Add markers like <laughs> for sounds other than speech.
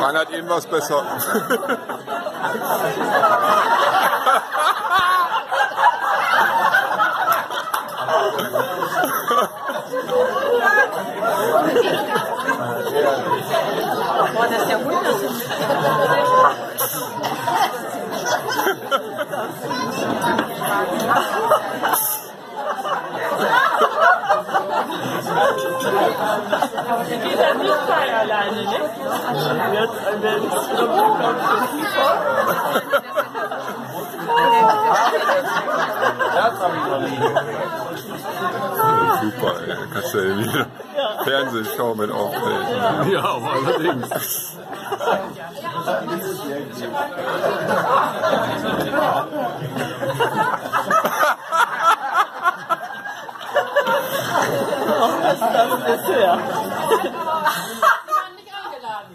Man hat eben was besser. <laughs> Boah, das ist ja Der geht dann nicht frei alleine, ne? Jetzt an der Super, ey. kannst du ja wieder Fernsehshow mit auftreten. Ja, aber allerdings. Das ist das <laughs> Dessert. <laughs> <laughs> nicht eingeladen.